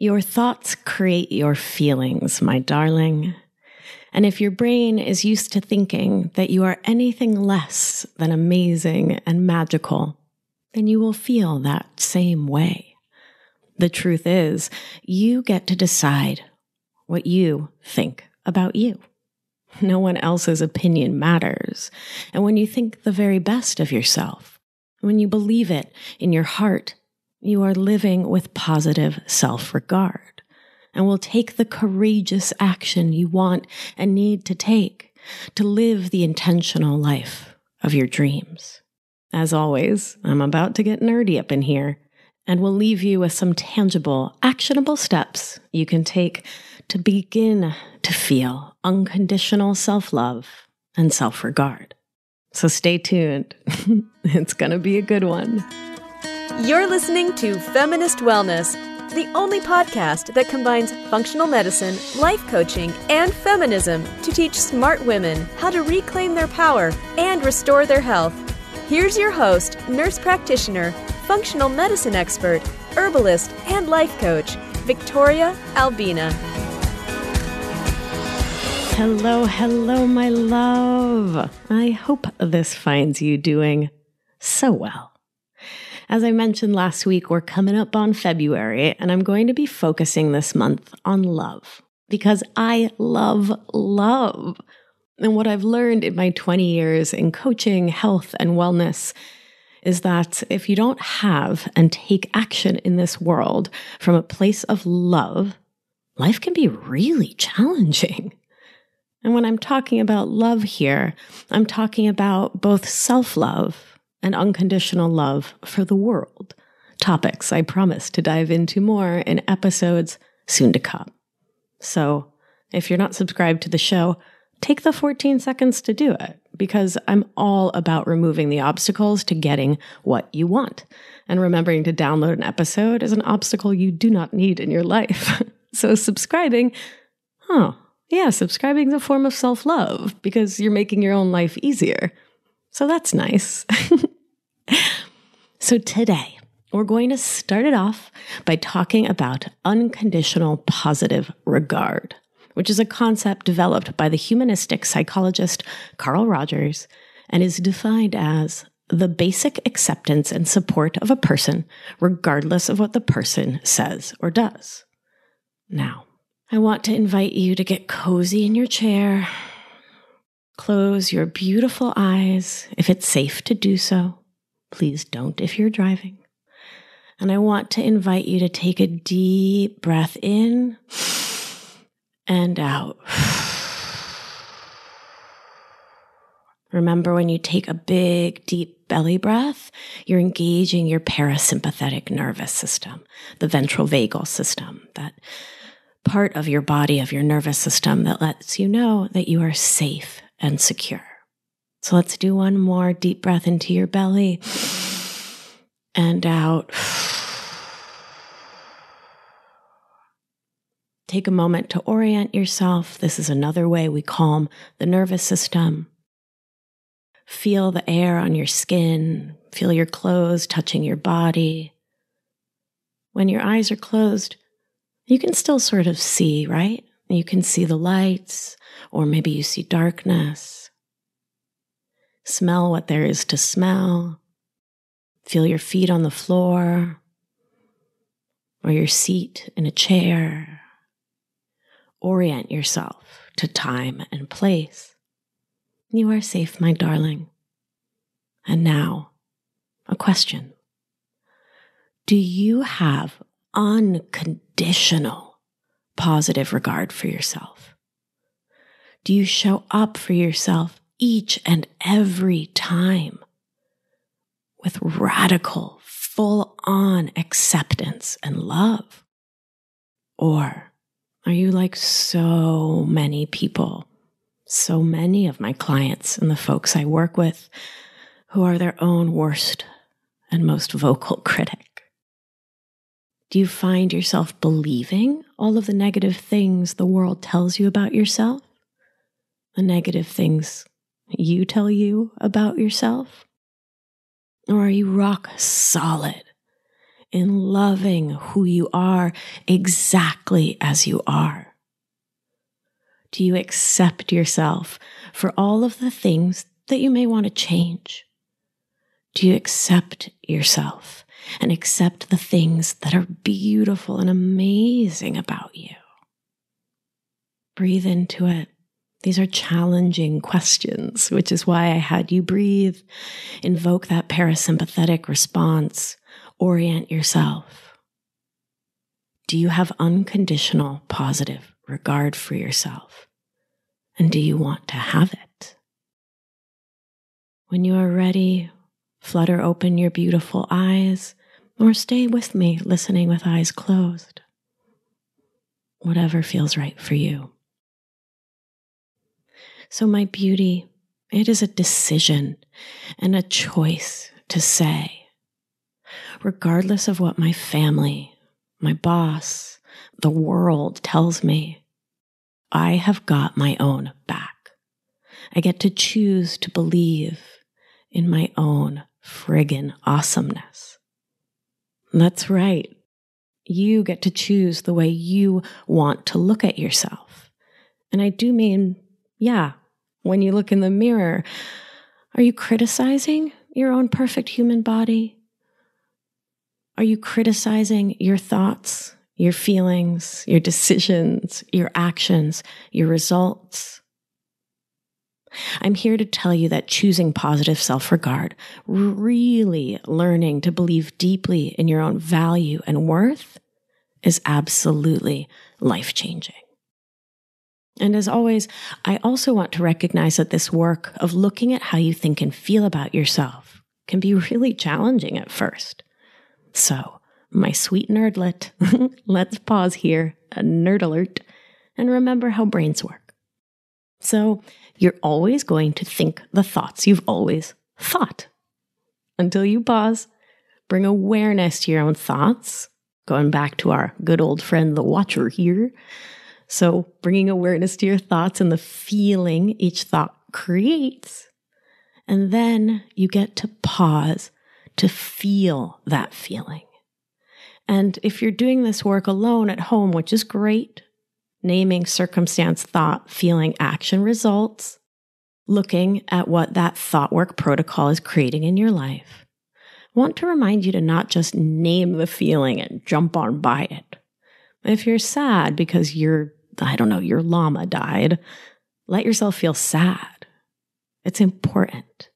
Your thoughts create your feelings, my darling. And if your brain is used to thinking that you are anything less than amazing and magical, then you will feel that same way. The truth is, you get to decide what you think about you. No one else's opinion matters. And when you think the very best of yourself, when you believe it in your heart, you are living with positive self regard and will take the courageous action you want and need to take to live the intentional life of your dreams. As always, I'm about to get nerdy up in here and will leave you with some tangible, actionable steps you can take to begin to feel unconditional self love and self regard. So stay tuned. it's going to be a good one. You're listening to Feminist Wellness, the only podcast that combines functional medicine, life coaching, and feminism to teach smart women how to reclaim their power and restore their health. Here's your host, nurse practitioner, functional medicine expert, herbalist, and life coach, Victoria Albina. Hello, hello, my love. I hope this finds you doing so well. As I mentioned last week, we're coming up on February, and I'm going to be focusing this month on love because I love love. And what I've learned in my 20 years in coaching, health, and wellness is that if you don't have and take action in this world from a place of love, life can be really challenging. And when I'm talking about love here, I'm talking about both self love and unconditional love for the world. Topics I promise to dive into more in episodes soon to come. So if you're not subscribed to the show, take the 14 seconds to do it because I'm all about removing the obstacles to getting what you want. And remembering to download an episode is an obstacle you do not need in your life. so subscribing, huh, yeah, subscribing is a form of self love because you're making your own life easier. So that's nice. so today, we're going to start it off by talking about unconditional positive regard which is a concept developed by the humanistic psychologist Carl Rogers and is defined as the basic acceptance and support of a person, regardless of what the person says or does. Now, I want to invite you to get cozy in your chair. Close your beautiful eyes if it's safe to do so. Please don't if you're driving. And I want to invite you to take a deep breath in and out. Remember when you take a big, deep belly breath, you're engaging your parasympathetic nervous system, the ventral vagal system, that part of your body, of your nervous system that lets you know that you are safe and secure. So let's do one more deep breath into your belly and out. Take a moment to orient yourself. This is another way we calm the nervous system. Feel the air on your skin. Feel your clothes touching your body. When your eyes are closed, you can still sort of see, right? You can see the lights, or maybe you see darkness. Smell what there is to smell. Feel your feet on the floor, or your seat in a chair orient yourself to time and place. You are safe, my darling. And now, a question Do you have unconditional positive regard for yourself? Do you show up for yourself each and every time with radical, full on acceptance and love? Or are you like so many people, so many of my clients and the folks I work with who are their own worst and most vocal critic? Do you find yourself believing all of the negative things the world tells you about yourself? The negative things you tell you about yourself? Or are you rock solid in loving who you are exactly as you are? Do you accept yourself for all of the things that you may want to change? Do you accept yourself and accept the things that are beautiful and amazing about you? Breathe into it. These are challenging questions, which is why I had you breathe, invoke that parasympathetic response, orient yourself. Do you have unconditional positive regard for yourself? And do you want to have it? When you are ready, flutter open your beautiful eyes or stay with me listening with eyes closed. Whatever feels right for you. So, my beauty, it is a decision and a choice to say, regardless of what my family, my boss, the world tells me, I have got my own back. I get to choose to believe in my own friggin' awesomeness. That's right. You get to choose the way you want to look at yourself. And I do mean, yeah, when you look in the mirror, are you criticizing your own perfect human body? Are you criticizing your thoughts, your feelings, your decisions, your actions, your results? I'm here to tell you that choosing positive self regard, really learning to believe deeply in your own value and worth, is absolutely life changing. And as always, I also want to recognize that this work of looking at how you think and feel about yourself can be really challenging at first. So, my sweet nerdlet, let's pause here, a nerd alert, and remember how brains work. So, you're always going to think the thoughts you've always thought until you pause, bring awareness to your own thoughts, going back to our good old friend, the watcher here. So, bringing awareness to your thoughts and the feeling each thought creates. And then you get to pause to feel that feeling. And if you're doing this work alone at home, which is great, naming circumstance, thought, feeling, action results, looking at what that thought work protocol is creating in your life. I want to remind you to not just name the feeling and jump on by it. If you're sad because your, I don't know, your llama died, let yourself feel sad. It's important.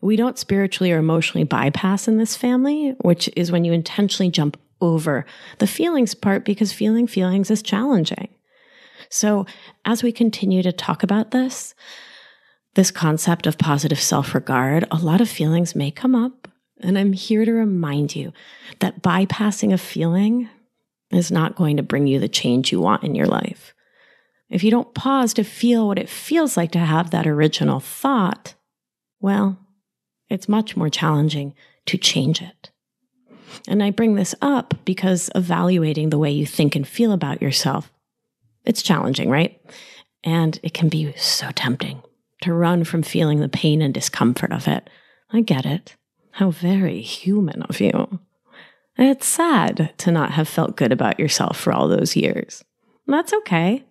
We don't spiritually or emotionally bypass in this family, which is when you intentionally jump over the feelings part because feeling feelings is challenging. So, as we continue to talk about this, this concept of positive self regard, a lot of feelings may come up. And I'm here to remind you that bypassing a feeling is not going to bring you the change you want in your life. If you don't pause to feel what it feels like to have that original thought, well, it's much more challenging to change it. And I bring this up because evaluating the way you think and feel about yourself it's challenging, right? And it can be so tempting to run from feeling the pain and discomfort of it. I get it. How very human of you. It's sad to not have felt good about yourself for all those years. That's okay.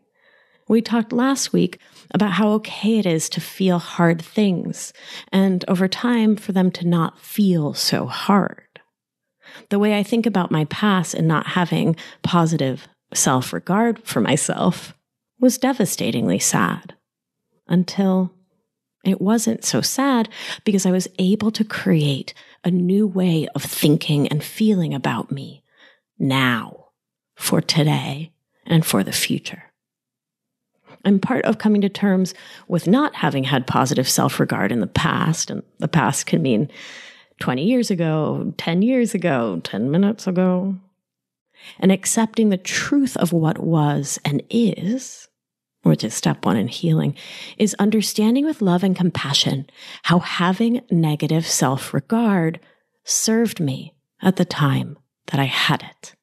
We talked last week about how okay it is to feel hard things, and over time for them to not feel so hard. The way I think about my past and not having positive self regard for myself was devastatingly sad until it wasn't so sad because I was able to create a new way of thinking and feeling about me now, for today, and for the future. I'm part of coming to terms with not having had positive self regard in the past, and the past can mean 20 years ago, 10 years ago, 10 minutes ago, and accepting the truth of what was and is, which is step one in healing, is understanding with love and compassion how having negative self regard served me at the time that I had it.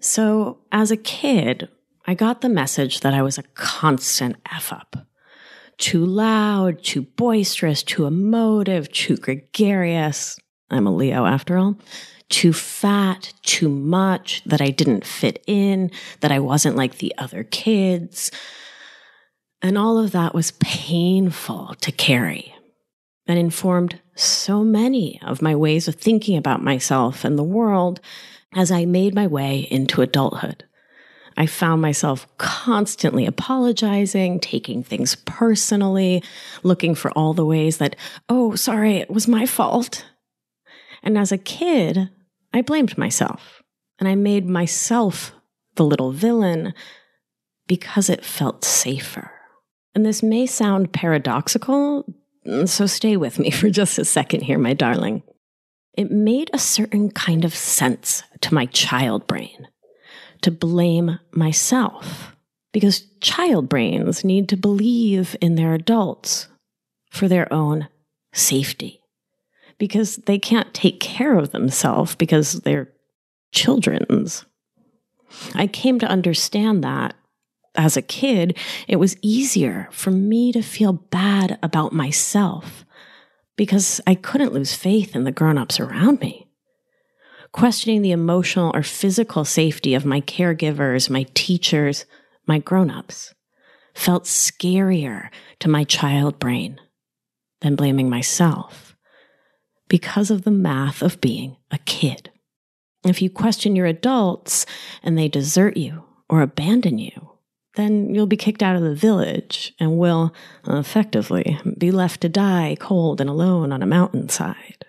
So, as a kid, I got the message that I was a constant F up. Too loud, too boisterous, too emotive, too gregarious. I'm a Leo after all too fat, too much, that I didn't fit in, that I wasn't like the other kids. And all of that was painful to carry and informed so many of my ways of thinking about myself and the world as I made my way into adulthood. I found myself constantly apologizing, taking things personally, looking for all the ways that, oh, sorry, it was my fault. And as a kid, I blamed myself and I made myself the little villain because it felt safer. And this may sound paradoxical, so stay with me for just a second here, my darling. It made a certain kind of sense to my child brain to blame myself because child brains need to believe in their adults for their own safety because they can't take care of themselves because they're children's. I came to understand that as a kid, it was easier for me to feel bad about myself because I couldn't lose faith in the grown ups around me. Questioning the emotional or physical safety of my caregivers, my teachers, my grown ups felt scarier to my child brain than blaming myself because of the math of being a kid. If you question your adults and they desert you or abandon you, then you'll be kicked out of the village and will, effectively, be left to die cold and alone on a mountainside.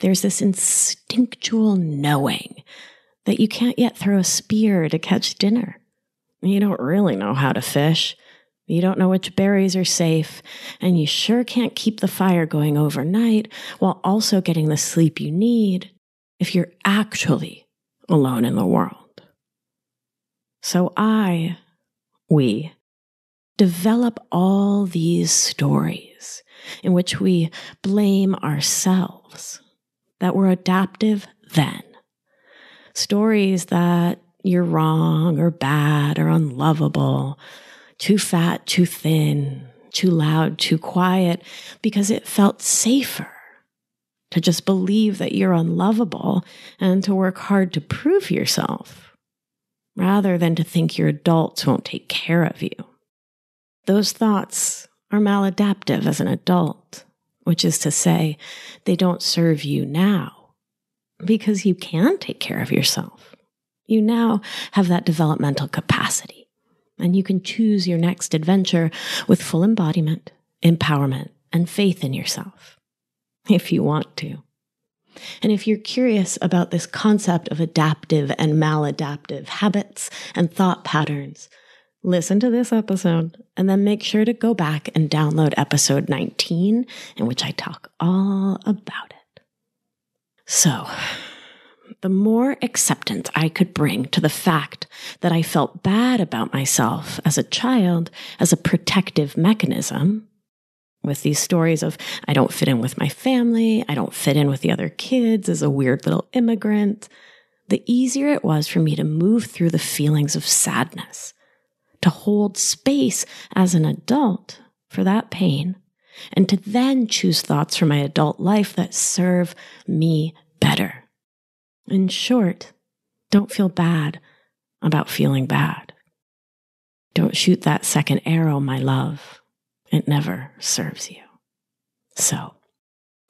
There's this instinctual knowing that you can't yet throw a spear to catch dinner. You don't really know how to fish. You don't know which berries are safe, and you sure can't keep the fire going overnight while also getting the sleep you need if you're actually alone in the world. So I we develop all these stories in which we blame ourselves that were adaptive then. Stories that you're wrong or bad or unlovable, too fat, too thin, too loud, too quiet, because it felt safer to just believe that you're unlovable and to work hard to prove yourself rather than to think your adults won't take care of you. Those thoughts are maladaptive as an adult, which is to say, they don't serve you now because you can take care of yourself. You now have that developmental capacity, and you can choose your next adventure with full embodiment, empowerment, and faith in yourself, if you want to. And if you're curious about this concept of adaptive and maladaptive habits and thought patterns, listen to this episode and then make sure to go back and download episode 19, in which I talk all about it. So, the more acceptance I could bring to the fact that I felt bad about myself as a child as a protective mechanism, with these stories of I don't fit in with my family, I don't fit in with the other kids as a weird little immigrant, the easier it was for me to move through the feelings of sadness, to hold space as an adult for that pain, and to then choose thoughts for my adult life that serve me better. In short, don't feel bad about feeling bad. Don't shoot that second arrow, my love. It never serves you. So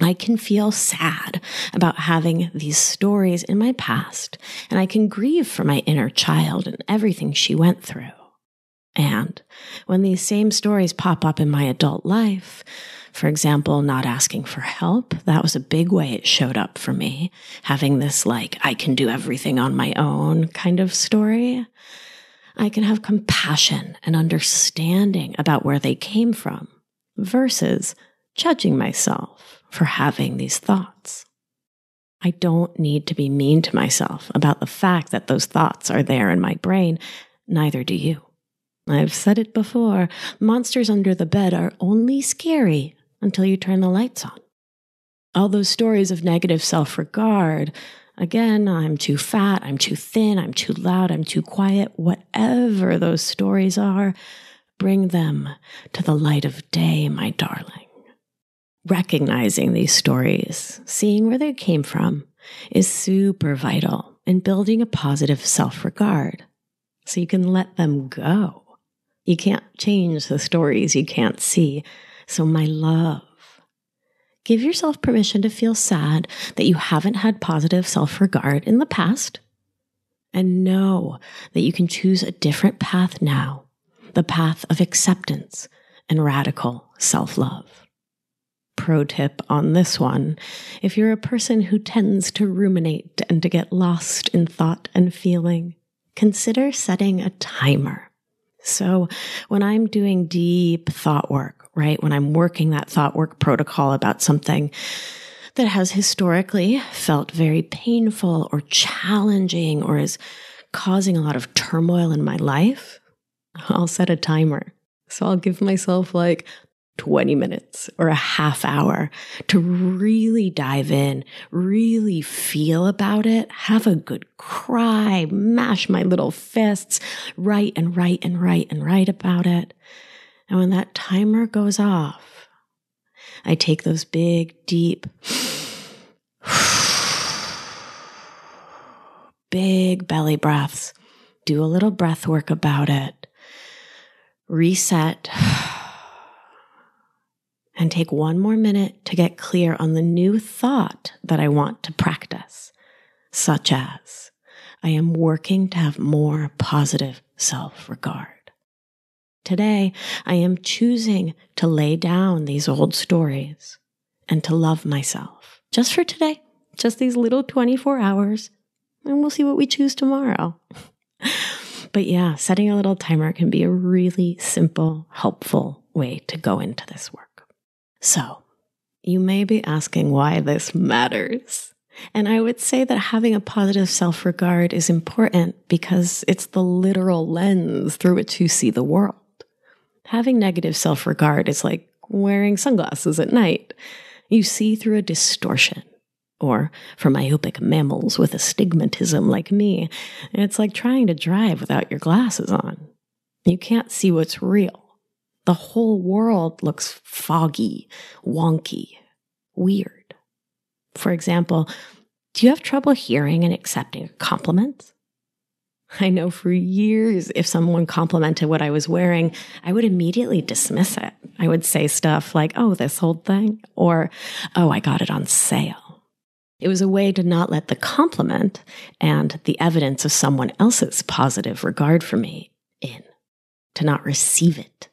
I can feel sad about having these stories in my past, and I can grieve for my inner child and everything she went through. And when these same stories pop up in my adult life, for example, not asking for help, that was a big way it showed up for me. Having this, like, I can do everything on my own kind of story. I can have compassion and understanding about where they came from versus judging myself for having these thoughts. I don't need to be mean to myself about the fact that those thoughts are there in my brain. Neither do you. I've said it before monsters under the bed are only scary until you turn the lights on. All those stories of negative self regard Again, I'm too fat, I'm too thin, I'm too loud, I'm too quiet, whatever those stories are, bring them to the light of day, my darling. Recognizing these stories, seeing where they came from, is super vital in building a positive self regard so you can let them go. You can't change the stories you can't see. So, my love, give yourself permission to feel sad that you haven't had positive self regard in the past. And know that you can choose a different path now the path of acceptance and radical self love. Pro tip on this one if you're a person who tends to ruminate and to get lost in thought and feeling, consider setting a timer. So when I'm doing deep thought work, right, when I'm working that thought work protocol about something that has historically felt very painful or challenging or is causing a lot of turmoil in my life, I'll set a timer. So I'll give myself like 20 minutes or a half hour to really dive in, really feel about it, have a good cry, mash my little fists, write and write and write and write about it. And when that timer goes off, I take those big, deep, big belly breaths, do a little breath work about it, reset and take one more minute to get clear on the new thought that I want to practice, such as I am working to have more positive self regard. Today, I am choosing to lay down these old stories and to love myself just for today, just these little 24 hours, and we'll see what we choose tomorrow. but yeah, setting a little timer can be a really simple, helpful way to go into this work. So, you may be asking why this matters. And I would say that having a positive self regard is important because it's the literal lens through which you see the world. Having negative self regard is like wearing sunglasses at night. You see through a distortion. Or for myopic mammals with astigmatism like me, it's like trying to drive without your glasses on. You can't see what's real the whole world looks foggy, wonky, weird. For example, do you have trouble hearing and accepting a compliment? I know for years, if someone complimented what I was wearing, I would immediately dismiss it. I would say stuff like, oh, this old thing, or oh, I got it on sale. It was a way to not let the compliment and the evidence of someone else's positive regard for me in, to not receive it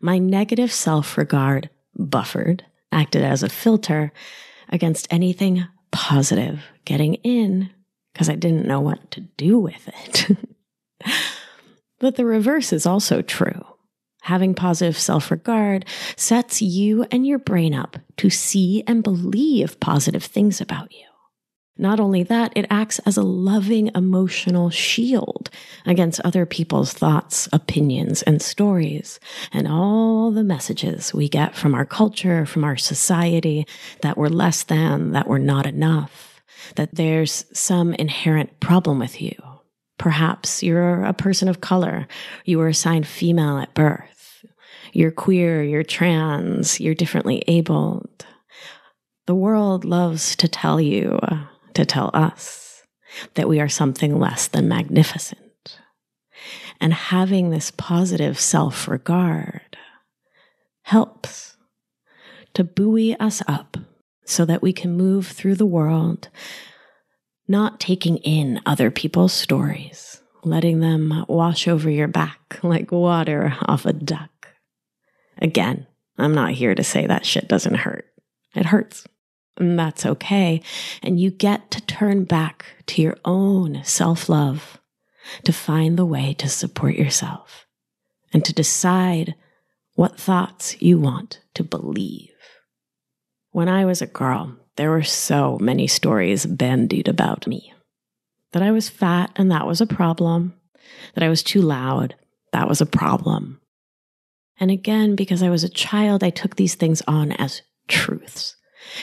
my negative self regard buffered, acted as a filter against anything positive getting in because I didn't know what to do with it. but the reverse is also true. Having positive self regard sets you and your brain up to see and believe positive things about you. Not only that, it acts as a loving emotional shield against other people's thoughts, opinions, and stories, and all the messages we get from our culture, from our society that we're less than, that we're not enough, that there's some inherent problem with you. Perhaps you're a person of color, you were assigned female at birth, you're queer, you're trans, you're differently abled. The world loves to tell you to tell us that we are something less than magnificent. And having this positive self regard helps to buoy us up so that we can move through the world, not taking in other people's stories, letting them wash over your back like water off a duck. Again, I'm not here to say that shit doesn't hurt. It hurts and that's okay. And you get to turn back to your own self love to find the way to support yourself and to decide what thoughts you want to believe. When I was a girl, there were so many stories bandied about me that I was fat and that was a problem, that I was too loud, that was a problem. And again, because I was a child, I took these things on as truths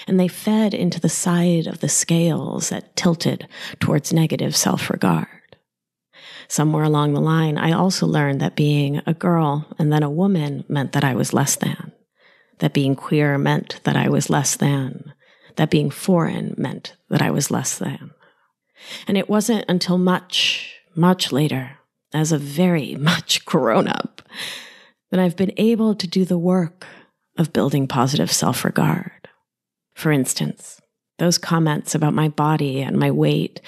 and they fed into the side of the scales that tilted towards negative self regard. Somewhere along the line, I also learned that being a girl and then a woman meant that I was less than, that being queer meant that I was less than, that being foreign meant that I was less than. And it wasn't until much, much later, as a very much grown up, that I've been able to do the work of building positive self regard. For instance, those comments about my body and my weight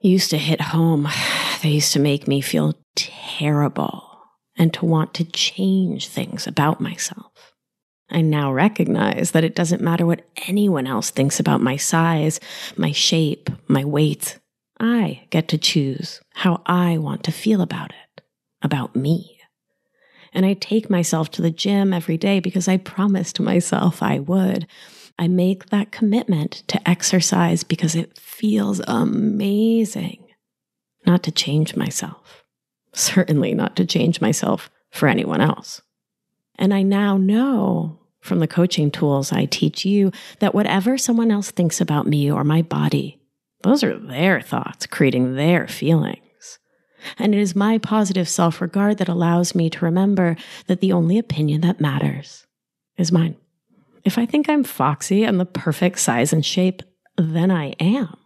used to hit home. They used to make me feel terrible and to want to change things about myself. I now recognize that it doesn't matter what anyone else thinks about my size, my shape, my weight. I get to choose how I want to feel about it, about me. And I take myself to the gym every day because I promised myself I would. I make that commitment to exercise because it feels amazing not to change myself certainly not to change myself for anyone else. And I now know from the coaching tools I teach you that whatever someone else thinks about me or my body, those are their thoughts creating their feelings. And it is my positive self regard that allows me to remember that the only opinion that matters is mine. If I think I'm foxy and the perfect size and shape, then I am.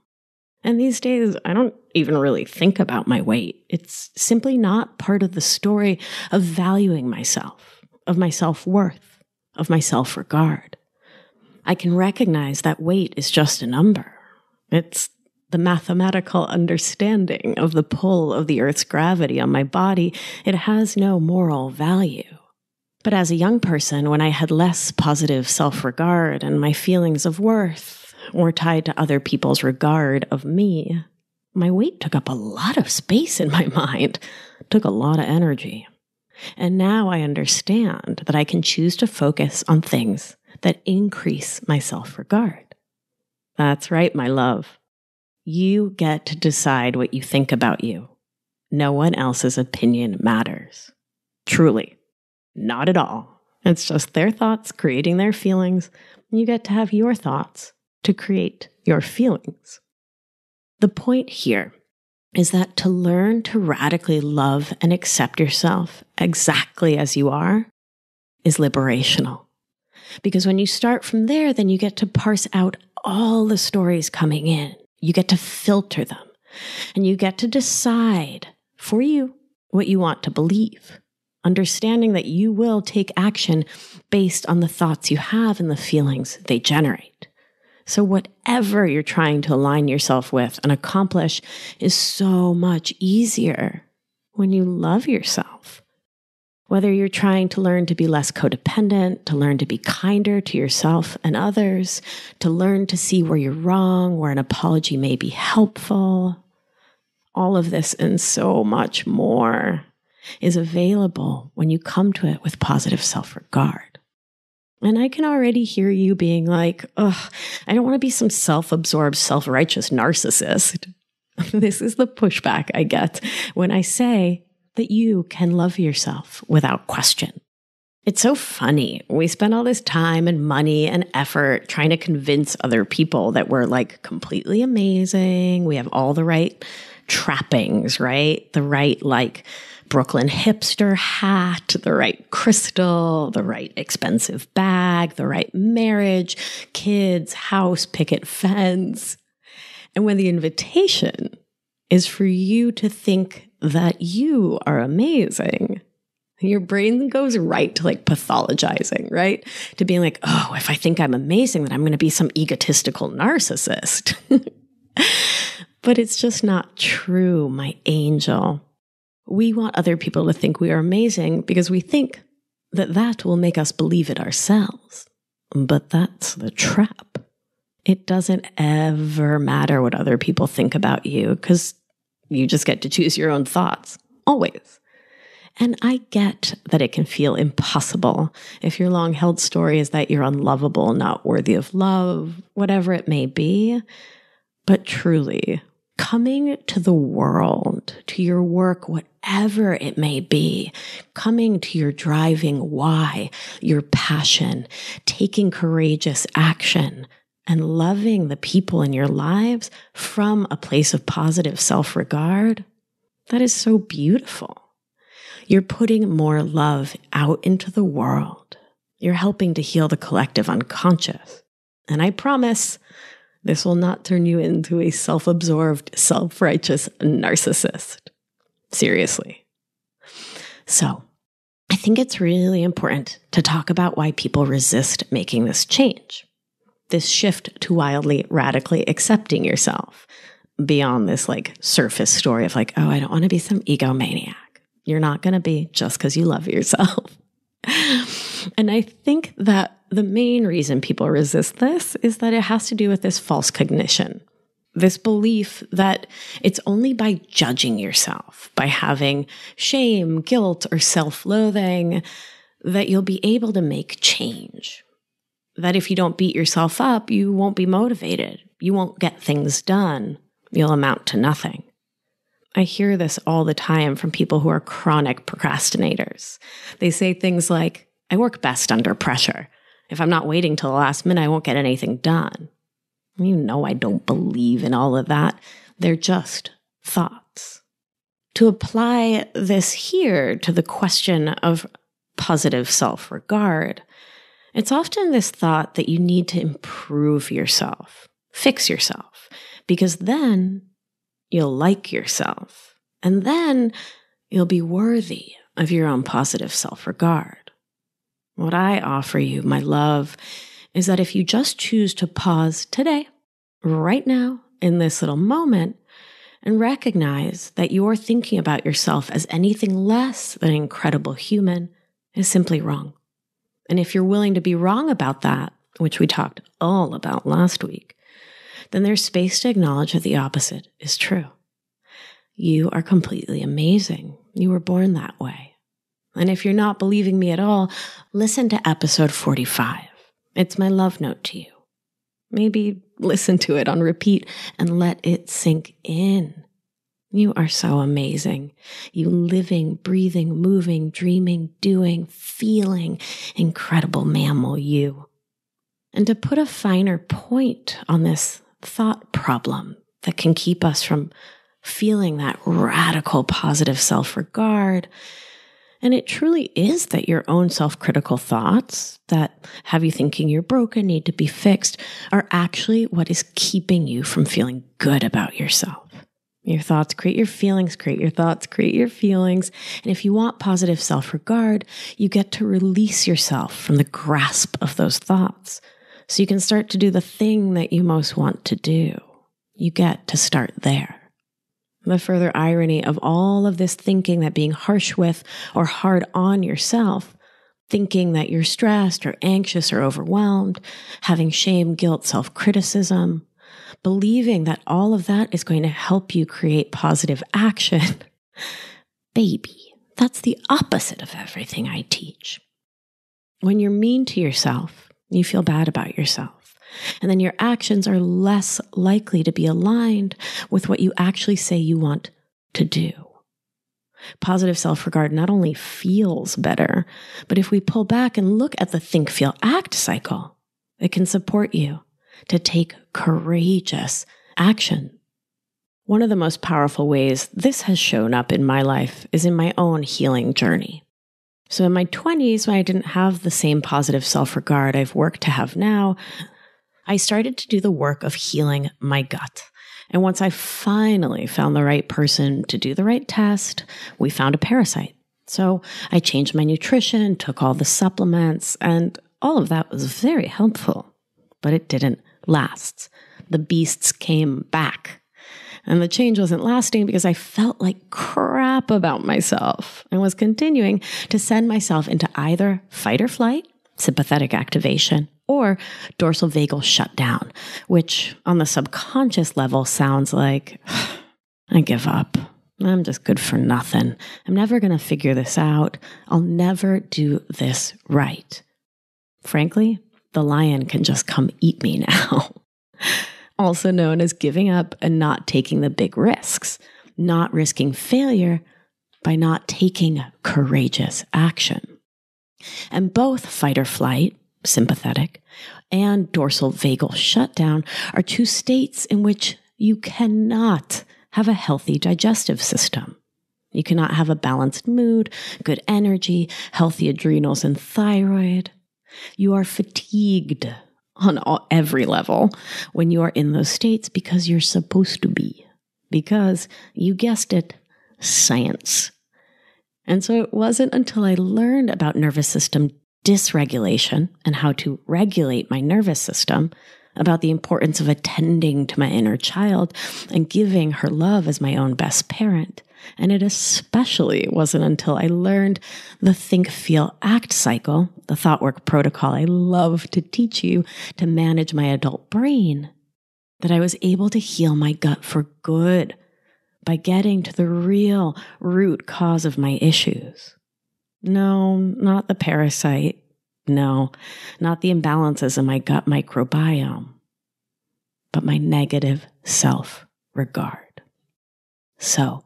And these days, I don't even really think about my weight. It's simply not part of the story of valuing myself, of my self worth, of my self regard. I can recognize that weight is just a number. It's the mathematical understanding of the pull of the Earth's gravity on my body. It has no moral value. But as a young person, when I had less positive self regard and my feelings of worth were tied to other people's regard of me, my weight took up a lot of space in my mind, took a lot of energy. And now I understand that I can choose to focus on things that increase my self regard. That's right, my love. You get to decide what you think about you. No one else's opinion matters. Truly, not at all. It's just their thoughts creating their feelings. You get to have your thoughts to create your feelings. The point here is that to learn to radically love and accept yourself exactly as you are is liberational. Because when you start from there, then you get to parse out all the stories coming in. You get to filter them and you get to decide for you what you want to believe, understanding that you will take action based on the thoughts you have and the feelings they generate. So, whatever you're trying to align yourself with and accomplish is so much easier when you love yourself. Whether you're trying to learn to be less codependent, to learn to be kinder to yourself and others, to learn to see where you're wrong, where an apology may be helpful, all of this and so much more is available when you come to it with positive self regard. And I can already hear you being like, ugh, I don't want to be some self absorbed, self righteous narcissist. this is the pushback I get when I say that you can love yourself without question. It's so funny. We spend all this time and money and effort trying to convince other people that we're like completely amazing. We have all the right trappings, right? The right, like, Brooklyn hipster hat, the right crystal, the right expensive bag, the right marriage, kids, house, picket fence. And when the invitation is for you to think that you are amazing, your brain goes right to like pathologizing, right? To being like, oh, if I think I'm amazing, then I'm going to be some egotistical narcissist. but it's just not true, my angel. We want other people to think we are amazing because we think that that will make us believe it ourselves. But that's the trap. It doesn't ever matter what other people think about you because you just get to choose your own thoughts, always. And I get that it can feel impossible if your long held story is that you're unlovable, not worthy of love, whatever it may be. But truly, coming to the world, to your work, whatever it may be, coming to your driving why, your passion, taking courageous action, and loving the people in your lives from a place of positive self regard, that is so beautiful. You're putting more love out into the world. You're helping to heal the collective unconscious. And I promise this will not turn you into a self absorbed, self righteous narcissist. Seriously. So, I think it's really important to talk about why people resist making this change, this shift to wildly, radically accepting yourself beyond this like surface story of like, oh, I don't want to be some egomaniac. You're not going to be just because you love yourself. and I think that the main reason people resist this is that it has to do with this false cognition. This belief that it's only by judging yourself, by having shame, guilt, or self loathing, that you'll be able to make change. That if you don't beat yourself up, you won't be motivated. You won't get things done. You'll amount to nothing. I hear this all the time from people who are chronic procrastinators. They say things like, I work best under pressure. If I'm not waiting till the last minute, I won't get anything done. You know, I don't believe in all of that. They're just thoughts. To apply this here to the question of positive self regard, it's often this thought that you need to improve yourself, fix yourself, because then you'll like yourself. And then you'll be worthy of your own positive self regard. What I offer you, my love, is that if you just choose to pause today, right now, in this little moment, and recognize that you're thinking about yourself as anything less than an incredible human is simply wrong. And if you're willing to be wrong about that, which we talked all about last week, then there's space to acknowledge that the opposite is true. You are completely amazing. You were born that way. And if you're not believing me at all, listen to episode 45. It's my love note to you. Maybe listen to it on repeat and let it sink in. You are so amazing. You living, breathing, moving, dreaming, doing, feeling, incredible mammal you. And to put a finer point on this thought problem that can keep us from feeling that radical positive self regard. And it truly is that your own self critical thoughts that have you thinking you're broken, need to be fixed, are actually what is keeping you from feeling good about yourself. Your thoughts create your feelings, create your thoughts, create your feelings. And if you want positive self regard, you get to release yourself from the grasp of those thoughts so you can start to do the thing that you most want to do. You get to start there. The further irony of all of this thinking that being harsh with or hard on yourself, thinking that you're stressed or anxious or overwhelmed, having shame, guilt, self criticism, believing that all of that is going to help you create positive action. Baby, that's the opposite of everything I teach. When you're mean to yourself, you feel bad about yourself. And then your actions are less likely to be aligned with what you actually say you want to do. Positive self regard not only feels better, but if we pull back and look at the think, feel, act cycle, it can support you to take courageous action. One of the most powerful ways this has shown up in my life is in my own healing journey. So, in my 20s, when I didn't have the same positive self regard I've worked to have now, I started to do the work of healing my gut. And once I finally found the right person to do the right test, we found a parasite. So I changed my nutrition, took all the supplements, and all of that was very helpful. But it didn't last. The beasts came back. And the change wasn't lasting because I felt like crap about myself and was continuing to send myself into either fight or flight, sympathetic activation, or dorsal vagal shutdown, which on the subconscious level sounds like, I give up. I'm just good for nothing. I'm never going to figure this out. I'll never do this right. Frankly, the lion can just come eat me now. also known as giving up and not taking the big risks, not risking failure by not taking courageous action. And both fight or flight sympathetic, and dorsal vagal shutdown are two states in which you cannot have a healthy digestive system. You cannot have a balanced mood, good energy, healthy adrenals and thyroid. You are fatigued on all, every level when you are in those states because you're supposed to be. Because you guessed it, science. And so it wasn't until I learned about nervous system dysregulation and how to regulate my nervous system, about the importance of attending to my inner child and giving her love as my own best parent. And it especially wasn't until I learned the think, feel, act cycle, the thought work protocol I love to teach you to manage my adult brain, that I was able to heal my gut for good by getting to the real root cause of my issues. No, not the parasite. No, not the imbalances in my gut microbiome, but my negative self regard. So,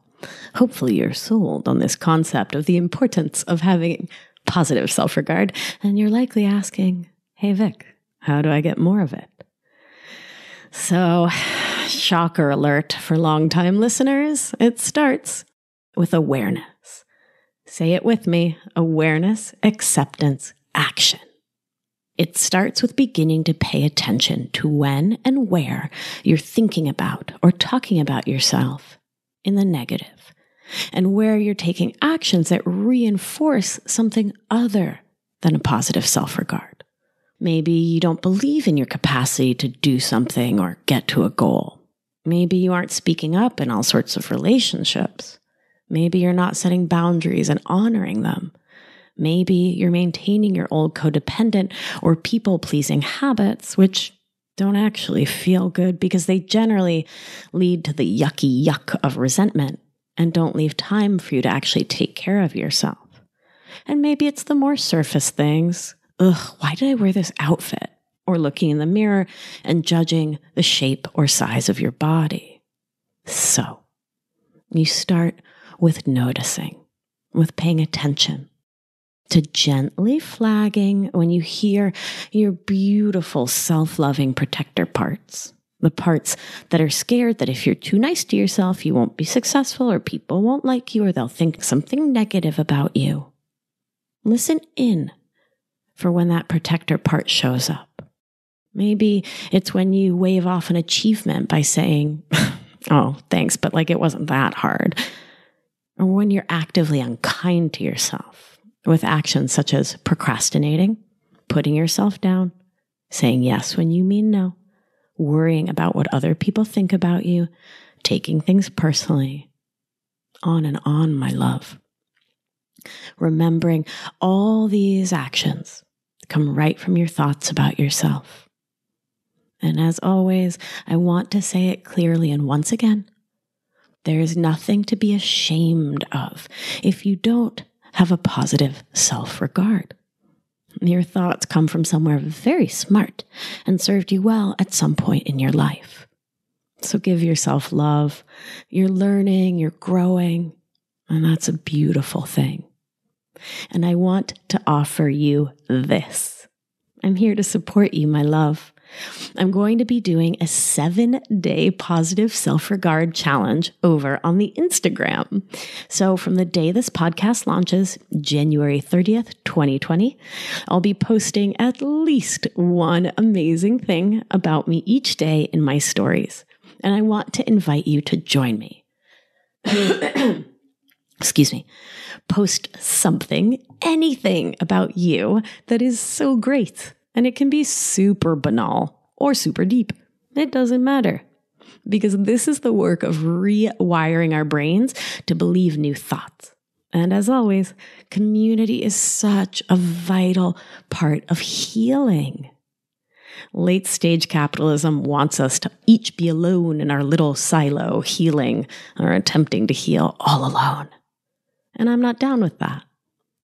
hopefully, you're sold on this concept of the importance of having positive self regard, and you're likely asking, Hey, Vic, how do I get more of it? So, shocker alert for longtime listeners, it starts with awareness. Say it with me awareness, acceptance, action. It starts with beginning to pay attention to when and where you're thinking about or talking about yourself in the negative, and where you're taking actions that reinforce something other than a positive self regard. Maybe you don't believe in your capacity to do something or get to a goal. Maybe you aren't speaking up in all sorts of relationships. Maybe you're not setting boundaries and honoring them. Maybe you're maintaining your old codependent or people pleasing habits, which don't actually feel good because they generally lead to the yucky yuck of resentment and don't leave time for you to actually take care of yourself. And maybe it's the more surface things ugh, why did I wear this outfit? Or looking in the mirror and judging the shape or size of your body. So, you start with noticing, with paying attention, to gently flagging when you hear your beautiful self loving protector parts. The parts that are scared that if you're too nice to yourself, you won't be successful or people won't like you or they'll think something negative about you. Listen in for when that protector part shows up. Maybe it's when you wave off an achievement by saying, Oh, thanks, but like it wasn't that hard. Or when you're actively unkind to yourself with actions such as procrastinating, putting yourself down, saying yes when you mean no, worrying about what other people think about you, taking things personally. On and on, my love. Remembering all these actions come right from your thoughts about yourself. And as always, I want to say it clearly and once again there is nothing to be ashamed of if you don't have a positive self regard. Your thoughts come from somewhere very smart and served you well at some point in your life. So give yourself love. You're learning, you're growing, and that's a beautiful thing. And I want to offer you this. I'm here to support you, my love. I'm going to be doing a seven day positive self regard challenge over on the Instagram. So, from the day this podcast launches, January 30th, 2020, I'll be posting at least one amazing thing about me each day in my stories. And I want to invite you to join me. Excuse me post something, anything about you that is so great. And it can be super banal or super deep. It doesn't matter. Because this is the work of rewiring our brains to believe new thoughts. And as always, community is such a vital part of healing. Late stage capitalism wants us to each be alone in our little silo, healing or attempting to heal all alone. And I'm not down with that.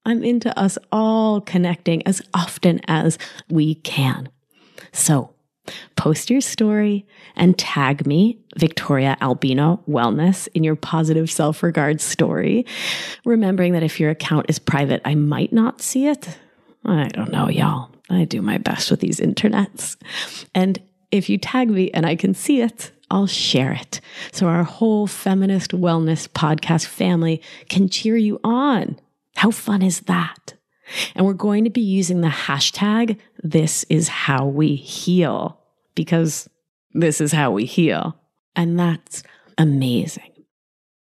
I'm into us all connecting as often as we can. So post your story and tag me, Victoria Albina Wellness, in your positive self regard story. Remembering that if your account is private, I might not see it. I don't know, y'all. I do my best with these internets. And if you tag me and I can see it, I'll share it. So our whole feminist wellness podcast family can cheer you on. How fun is that? And we're going to be using the hashtag, this is how we heal, because this is how we heal. And that's amazing.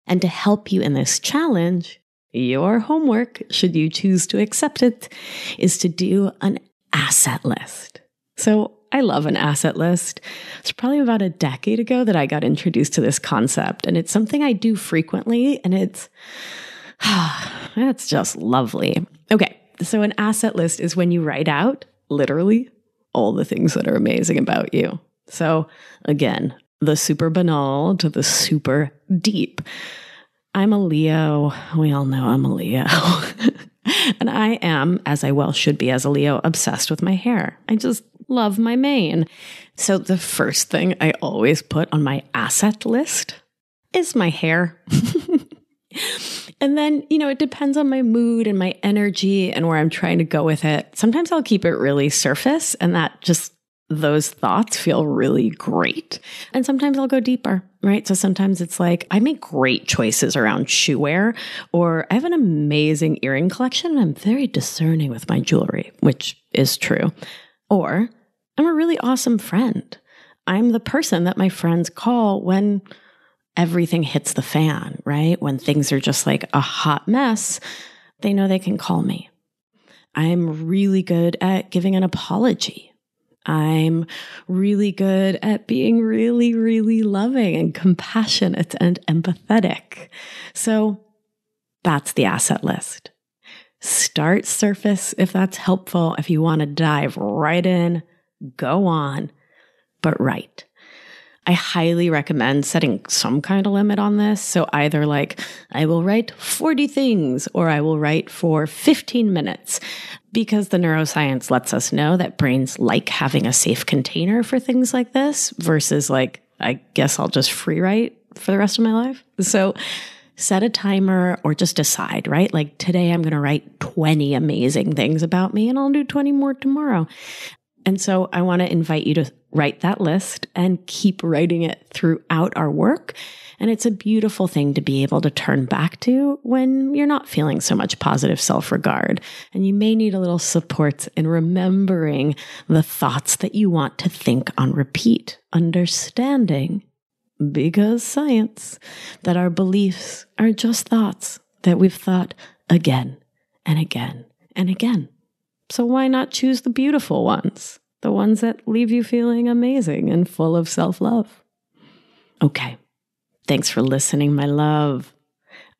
And to help you in this challenge, your homework, should you choose to accept it, is to do an asset list. So I love an asset list. It's probably about a decade ago that I got introduced to this concept, and it's something I do frequently, and it's it's just lovely. Okay, so an asset list is when you write out literally all the things that are amazing about you. So again, the super banal to the super deep. I'm a Leo. We all know I'm a Leo. and I am, as I well should be as a Leo, obsessed with my hair. I just love my mane. So the first thing I always put on my asset list is my hair. and then, you know, it depends on my mood and my energy and where I'm trying to go with it. Sometimes I'll keep it really surface and that just those thoughts feel really great. And sometimes I'll go deeper, right? So sometimes it's like I make great choices around shoe wear, or I have an amazing earring collection and I'm very discerning with my jewelry, which is true. Or I'm a really awesome friend. I'm the person that my friends call when everything hits the fan, right? When things are just like a hot mess, they know they can call me. I'm really good at giving an apology I'm really good at being really, really loving and compassionate and empathetic. So that's the asset list. Start surface if that's helpful. If you want to dive right in, go on, but right. I highly recommend setting some kind of limit on this. So either like, I will write 40 things or I will write for 15 minutes because the neuroscience lets us know that brains like having a safe container for things like this versus like, I guess I'll just free write for the rest of my life. So set a timer or just decide, right? Like today I'm going to write 20 amazing things about me and I'll do 20 more tomorrow. And so I want to invite you to write that list and keep writing it throughout our work. And it's a beautiful thing to be able to turn back to when you're not feeling so much positive self regard. And you may need a little support in remembering the thoughts that you want to think on repeat, understanding because science that our beliefs are just thoughts that we've thought again and again and again. So why not choose the beautiful ones? The ones that leave you feeling amazing and full of self love. Okay. Thanks for listening, my love.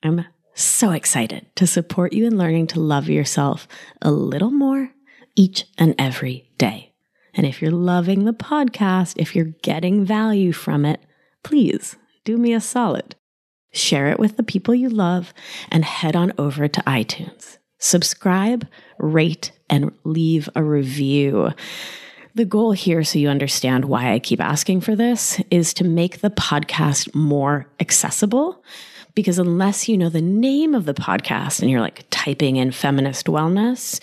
I'm so excited to support you in learning to love yourself a little more each and every day. And if you're loving the podcast, if you're getting value from it, please do me a solid. Share it with the people you love and head on over to iTunes. Subscribe, rate, and leave a review. The goal here, so you understand why I keep asking for this, is to make the podcast more accessible. Because unless you know the name of the podcast and you're like typing in feminist wellness,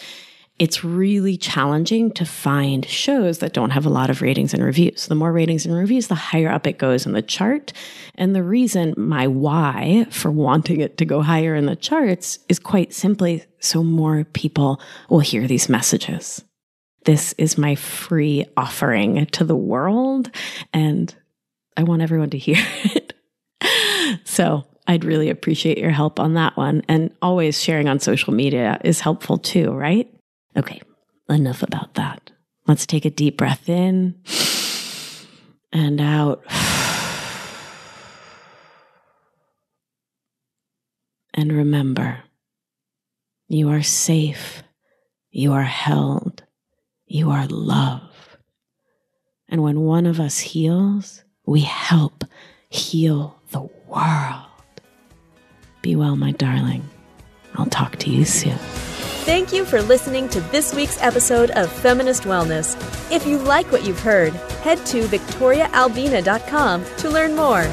it's really challenging to find shows that don't have a lot of ratings and reviews. The more ratings and reviews, the higher up it goes in the chart. And the reason my why for wanting it to go higher in the charts is quite simply so more people will hear these messages. This is my free offering to the world, and I want everyone to hear it. so I'd really appreciate your help on that one. And always sharing on social media is helpful too, right? Okay, enough about that. Let's take a deep breath in and out. And remember, you are safe, you are held, you are love. And when one of us heals, we help heal the world. Be well, my darling. I'll talk to you soon. Thank you for listening to this week's episode of Feminist Wellness. If you like what you've heard, head to victoriaalbina.com to learn more.